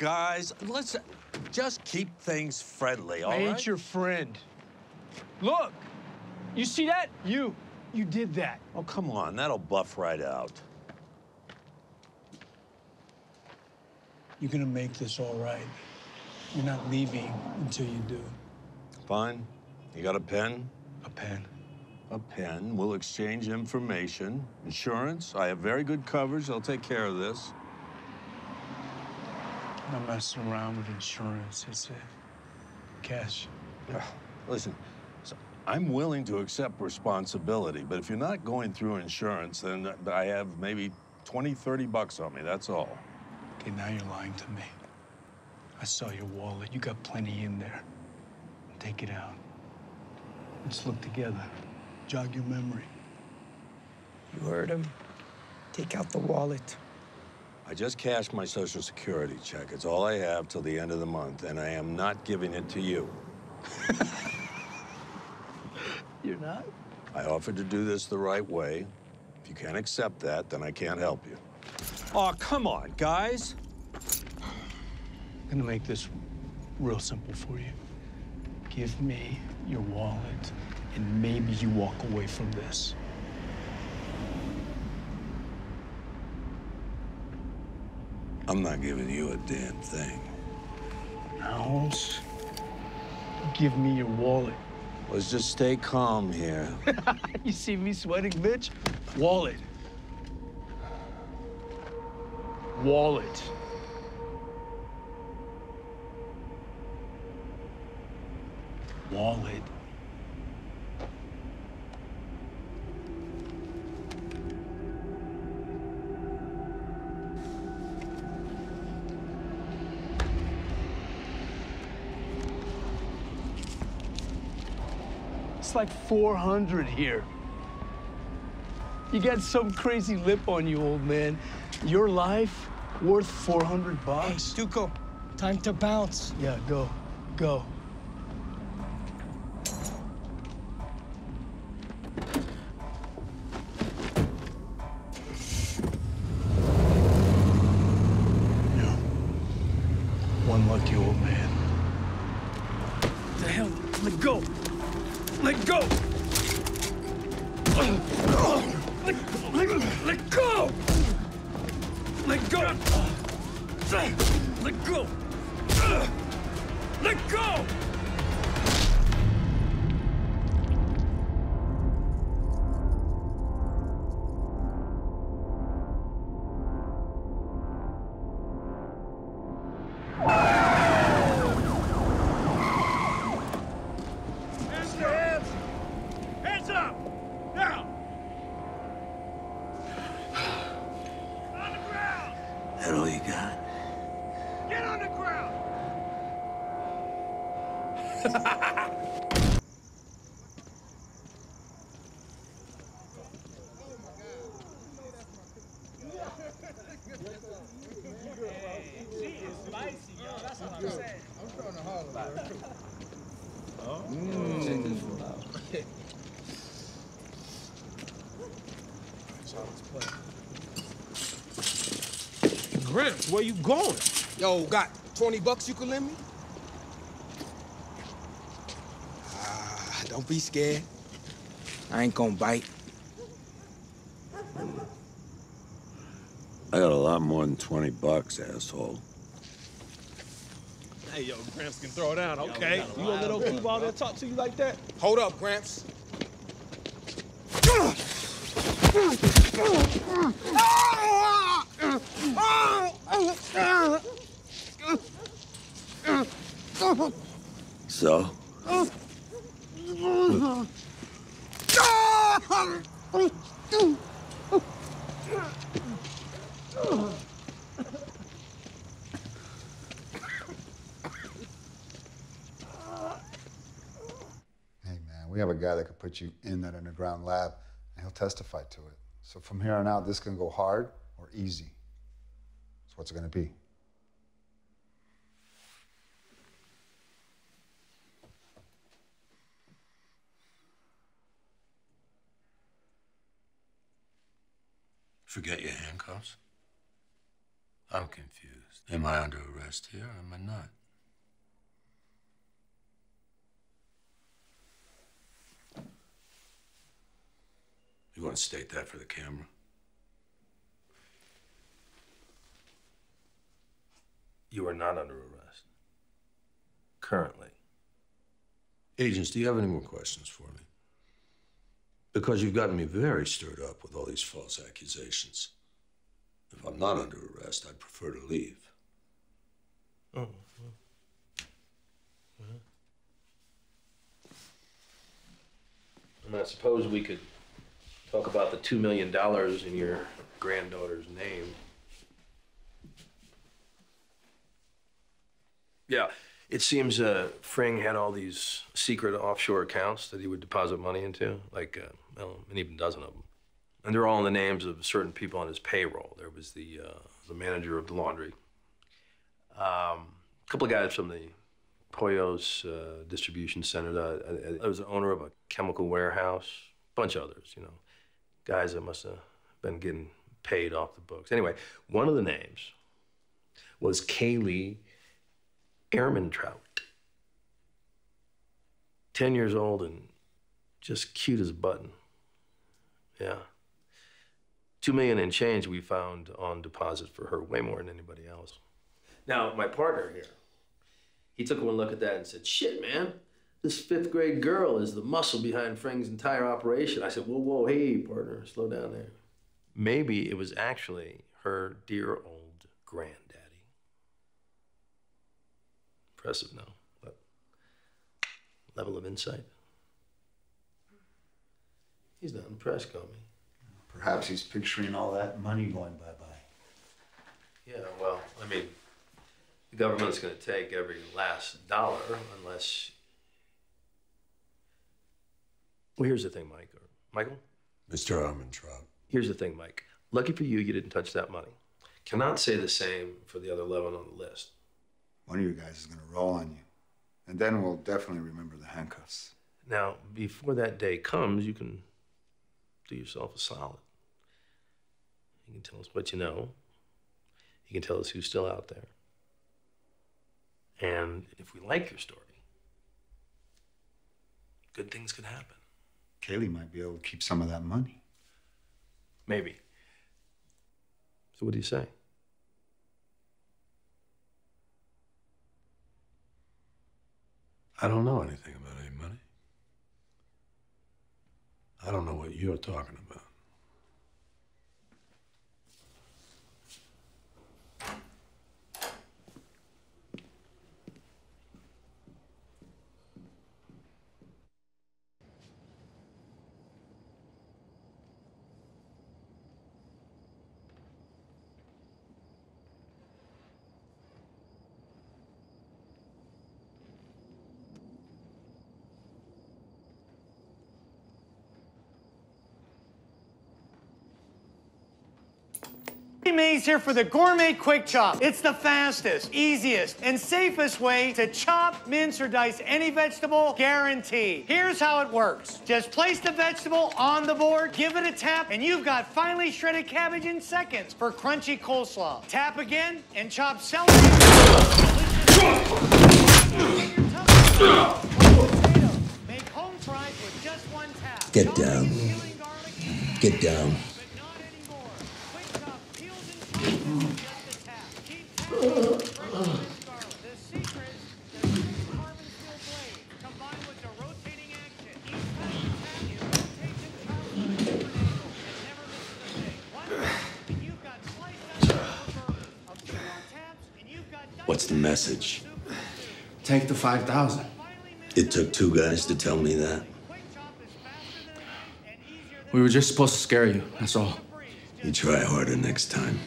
guys. Let's just keep things friendly, all I right? ain't your friend. Look, you see that? You, you did that. Oh, come on. That'll buff right out. You're gonna make this all right. You're not leaving until you do. Fine. You got a pen? A pen. A pen. We'll exchange information. Insurance. I have very good coverage. I'll take care of this. I'm not messing around with insurance. It's a cash. Listen, so I'm willing to accept responsibility, but if you're not going through insurance, then I have maybe 20, 30 bucks on me. That's all. Okay, now you're lying to me. I saw your wallet. You got plenty in there. Take it out. Let's look together. Jog your memory. You heard him. Take out the wallet. I just cashed my Social Security check. It's all I have till the end of the month, and I am not giving it to you. You're not? I offered to do this the right way. If you can't accept that, then I can't help you. Oh, come on, guys. I'm gonna make this real simple for you. Give me your wallet, and maybe you walk away from this. I'm not giving you a damn thing. House, give me your wallet. Let's just stay calm here. you see me sweating, bitch? Wallet. Wallet. Wallet. It's like 400 here. You got some crazy lip on you, old man. Your life worth 400 Hey, bucks? Stuco, time to bounce. Yeah, go. Go. Yeah. One lucky old man. The hell? Let go. Let go. Let, let, let go. Let go. Let go. Let go. Hands That all you got? Get on the ground! Gramps, where you going? Yo, got 20 bucks you can lend me? Ah, don't be scared. I ain't gonna bite. I got a lot more than 20 bucks, asshole. Hey, yo, Gramps can throw down, okay? You gonna let those people out there talk to you like that? Hold up, Gramps. So? Hey, man, we have a guy that could put you in that underground lab, and he'll testify to it. So from here on out, this can go hard or easy. So what's it gonna be? Forget your handcuffs? I'm confused. Am I under arrest here or am I not? You want to state that for the camera? You are not under arrest. Currently. Agents, do you have any more questions for me? Because you've gotten me very stirred up with all these false accusations. If I'm not under arrest, I'd prefer to leave. Oh. I mean, I suppose we could talk about the $2 million in your granddaughter's name. Yeah, it seems uh, Fring had all these secret offshore accounts that he would deposit money into, like, uh, well, an even dozen of them. And they're all in the names of certain people on his payroll. There was the, uh, the manager of the laundry, um, a couple of guys from the Pollos uh, distribution center. Uh, I was the owner of a chemical warehouse, a bunch of others, you know, guys that must have been getting paid off the books. Anyway, one of the names was Kaylee Ehrmantraut. 10 years old and just cute as a button. Yeah. Two million and change we found on deposit for her, way more than anybody else. Now, my partner here, he took one look at that and said, shit, man, this fifth grade girl is the muscle behind Fring's entire operation. I said, whoa, whoa, hey, partner, slow down there. Maybe it was actually her dear old granddaddy. Impressive, no? But level of insight. He's not impressed, Gomie. Perhaps he's picturing all that money going bye bye. Yeah, well, I mean, the government's going to take every last dollar unless. Well, here's the thing, Mike. Or Michael? Mr. Ehrmantraut. Here's the thing, Mike. Lucky for you, you didn't touch that money. Cannot say the same for the other 11 on the list. One of you guys is going to roll on you. And then we'll definitely remember the handcuffs. Now, before that day comes, you can do yourself a solid. You can tell us what you know. You can tell us who's still out there. And if we like your story, good things could happen. Kaylee might be able to keep some of that money. Maybe. So, what do you say? I don't know anything about any money. I don't know what you're talking about. May's here for the Gourmet Quick Chop. It's the fastest, easiest, and safest way to chop, mince, or dice any vegetable, guaranteed. Here's how it works. Just place the vegetable on the board, give it a tap, and you've got finely shredded cabbage in seconds for crunchy coleslaw. Tap again and chop celery. Make home fries with just one tap. Get down. Get down. What's the message? Take the 5,000. It took two guys to tell me that. We were just supposed to scare you, that's all. You try harder next time.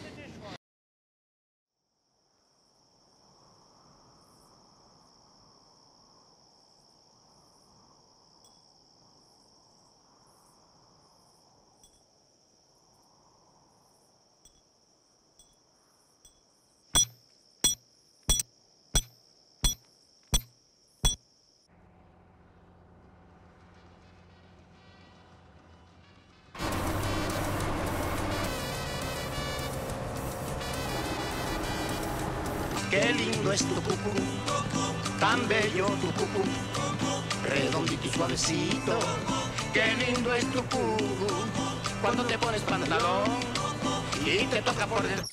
Qué lindo es tu cucú, tan bello tu cucú, redondito y suavecito. Qué lindo es tu cucú, cuando te pones pantalón y te toca por dentro.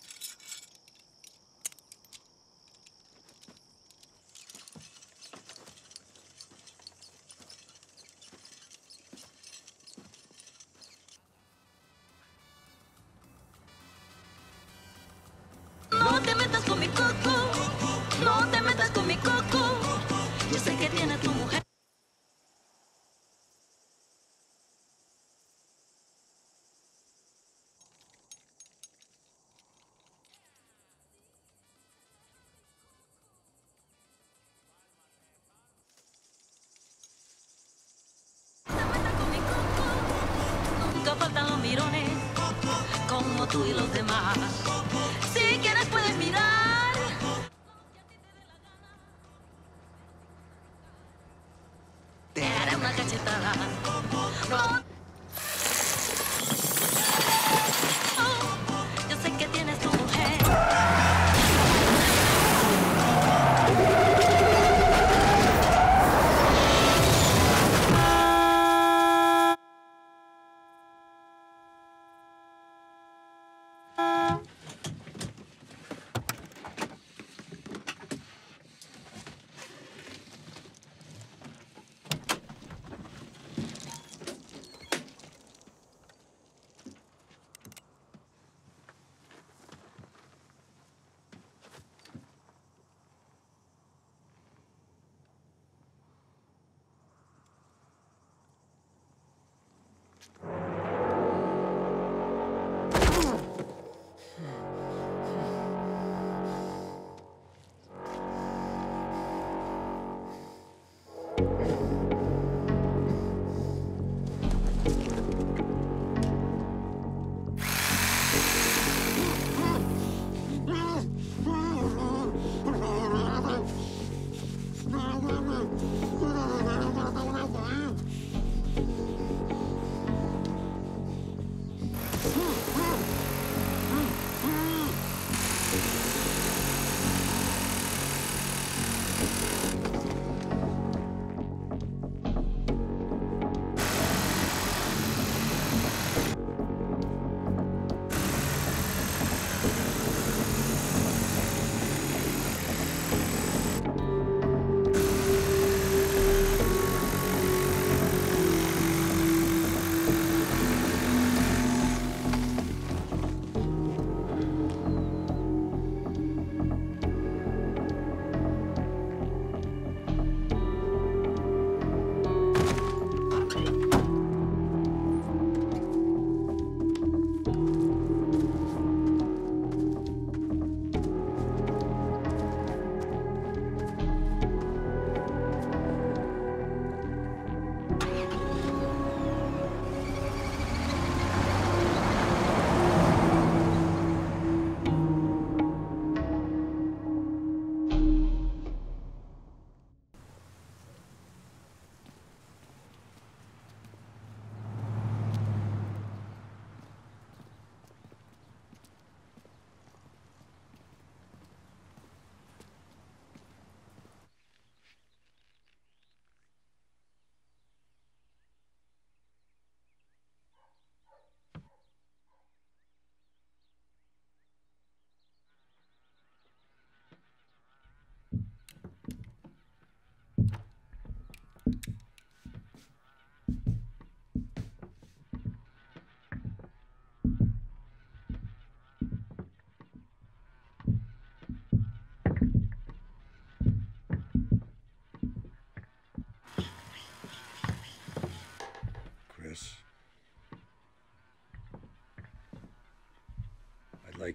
Tú y los demás.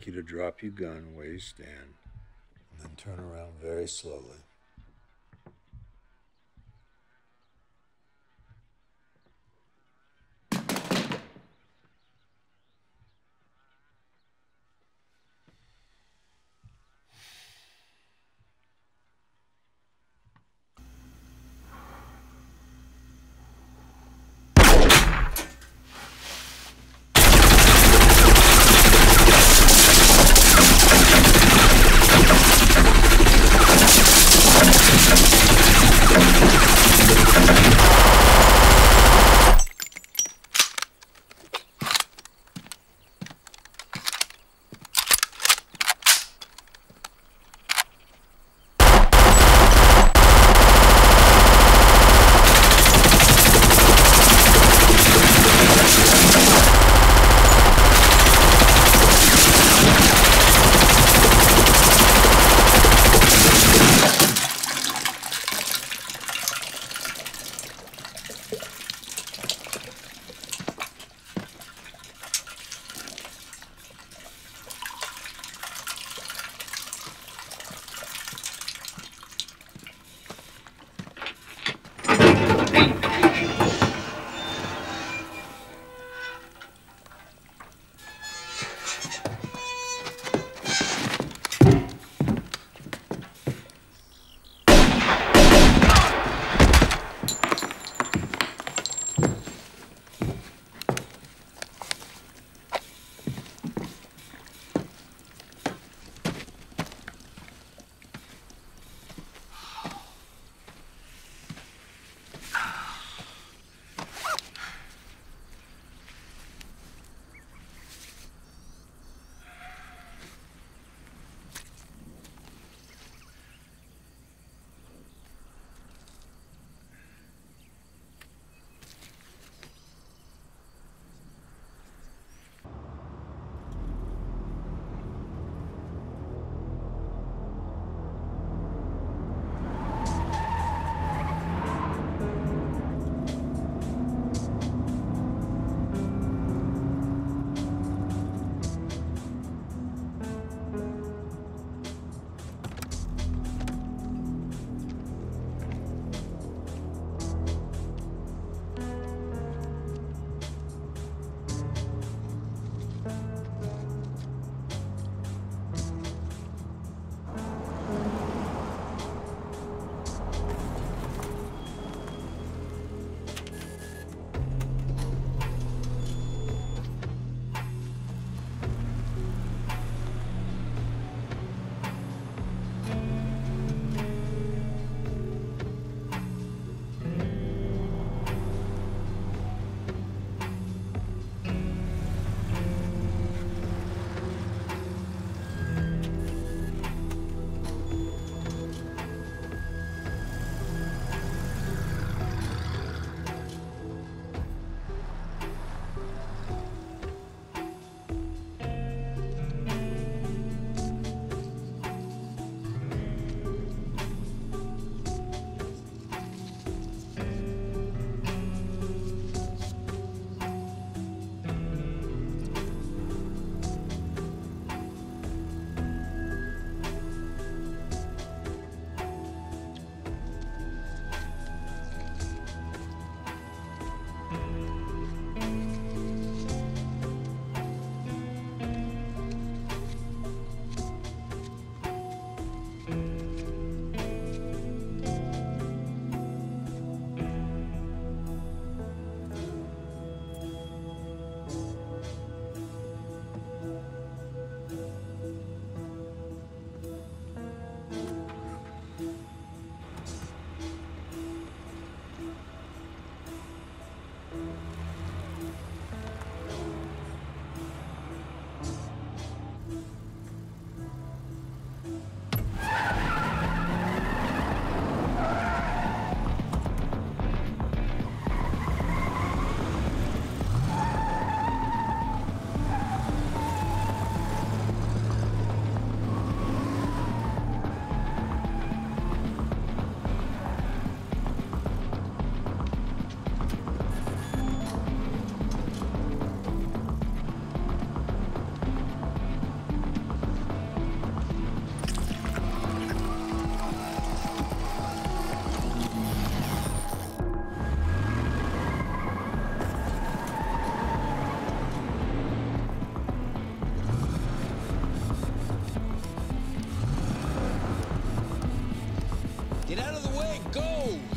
You to drop your gun where you stand and then turn around very slowly.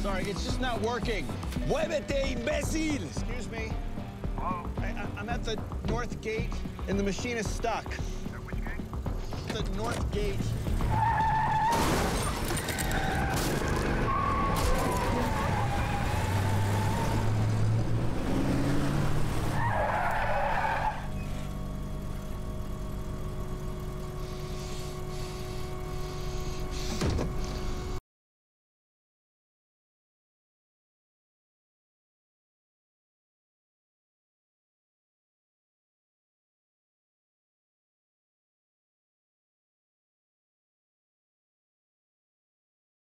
Sorry, it's just not working. Muévete, imbécil! Excuse me. Oh, I, I, I'm at the north gate, and the machine is stuck. The north gate.